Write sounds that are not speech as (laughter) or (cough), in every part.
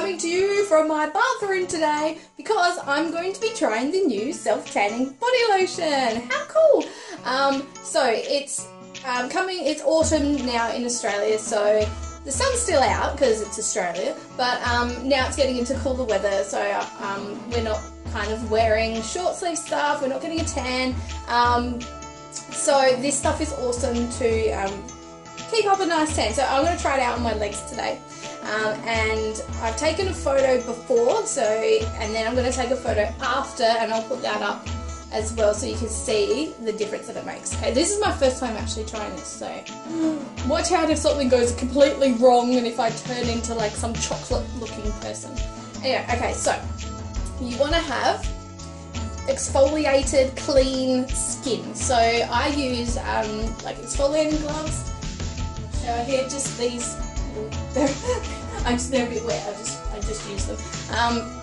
coming to you from my bathroom today because I'm going to be trying the new self-tanning body lotion. How cool! Um, so it's um, coming, it's autumn now in Australia, so the sun's still out because it's Australia, but um, now it's getting into cooler weather, so um, we're not kind of wearing short sleeve stuff, we're not getting a tan. Um, so this stuff is awesome to um, keep up a nice tan. So I'm going to try it out on my legs today. Um, and I've taken a photo before, so and then I'm going to take a photo after, and I'll put that up as well so you can see the difference that it makes. Okay, this is my first time actually trying this, so (gasps) watch out if something goes completely wrong and if I turn into like some chocolate looking person. Anyway, okay, so you want to have exfoliated clean skin. So I use um, like exfoliating gloves. So here just these (laughs) I'm just they're a bit wet. I just I just use them. Um,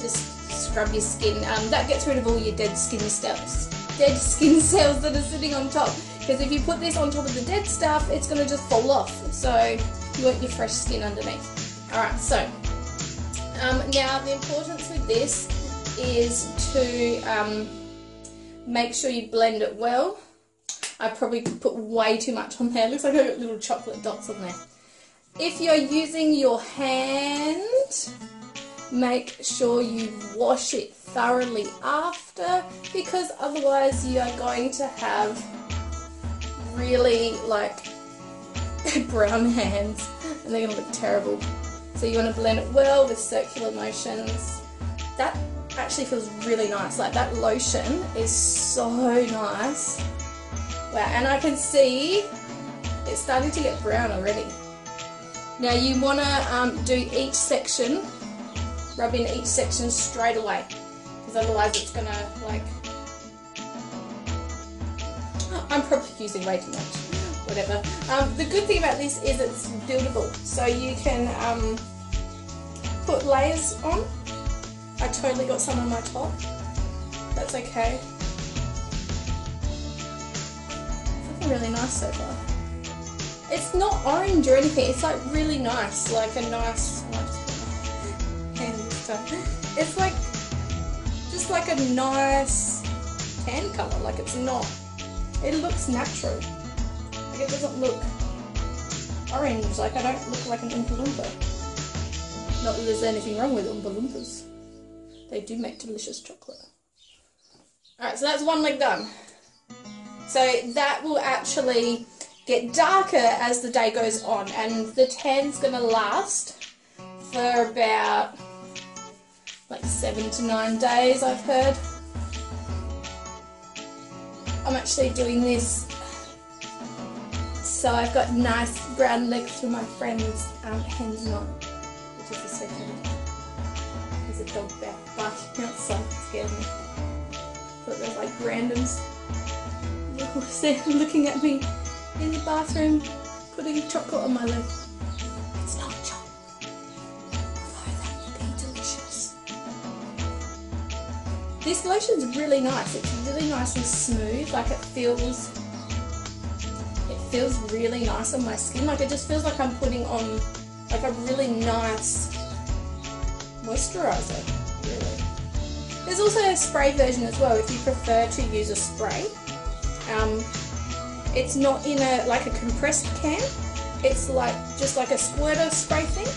just scrub your skin. Um, that gets rid of all your dead skin cells, dead (laughs) skin cells that are sitting on top. Because if you put this on top of the dead stuff, it's gonna just fall off. So you want your fresh skin underneath. All right. So um, now the importance with this is to um, make sure you blend it well. I probably put way too much on there. It looks like I got little chocolate dots on there. If you're using your hand, make sure you wash it thoroughly after because otherwise you are going to have really like (laughs) brown hands and they're going to look terrible. So you want to blend it well with circular motions. That actually feels really nice. Like that lotion is so nice. Wow, and I can see it's starting to get brown already. Now you want to um, do each section, rub in each section straight away, because otherwise it's going to like, (gasps) I'm probably using way too much, whatever. Um, the good thing about this is it's buildable, so you can um, put layers on. I totally got some on my top, that's okay. It's looking really nice so far. It's not orange or anything. It's like really nice, like a nice. It's like just like a nice tan color. Like it's not. It looks natural. Like it doesn't look orange. Like I don't look like an Oompa Loompa. Not that there's anything wrong with Oompa Loompas. They do make delicious chocolate. Alright, so that's one leg done. So that will actually get darker as the day goes on and the tan's going to last for about like seven to nine days I've heard. I'm actually doing this so I've got nice brown legs for my friend's um, hen's knot which is the second. There's a dog back barking outside, it scared me. Thought there's like randoms (laughs) looking at me in the bathroom putting chocolate on my leg. It's not chocolate. That would be delicious. This lotion's really nice. It's really nice and smooth. Like it feels it feels really nice on my skin. Like it just feels like I'm putting on like a really nice moisturizer, really. There's also a spray version as well if you prefer to use a spray. Um, it's not in a like a compressed can. It's like just like a squirter spray thing.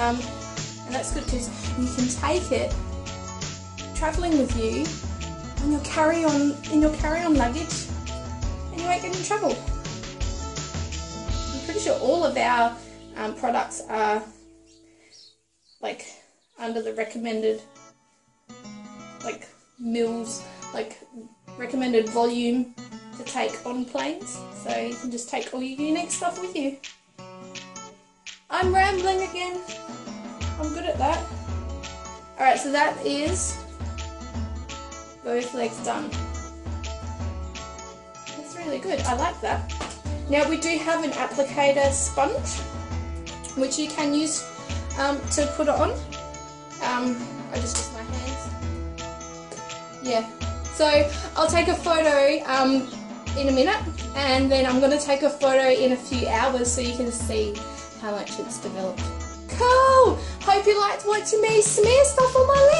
Um, and that's good because you can take it traveling with you on your carry-on in your carry-on luggage, and you won't get in trouble. I'm pretty sure all of our um, products are like under the recommended like mils, like recommended volume to take on planes, so you can just take all your Younique stuff with you. I'm rambling again. I'm good at that. Alright, so that is both legs done. That's really good. I like that. Now we do have an applicator sponge, which you can use um, to put it on. Um, I just use my hands. Yeah. So I'll take a photo um, in a minute and then I'm going to take a photo in a few hours so you can see how much it's developed. Cool! Hope you liked watching me smear stuff on my